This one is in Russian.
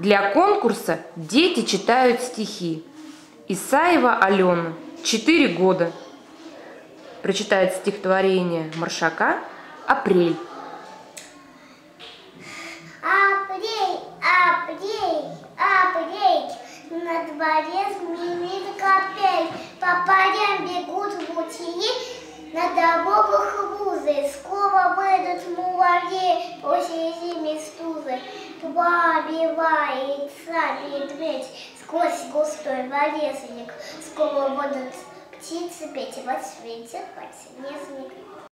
Для конкурса дети читают стихи. Исаева Алена, 4 года. Прочитает стихотворение Маршака «Апрель». На дворе змеит капель, по полям бегут лучи, на дорогах Пробивается медведь сквозь густой болезник, скоро будут птицы петь во свете подснежник.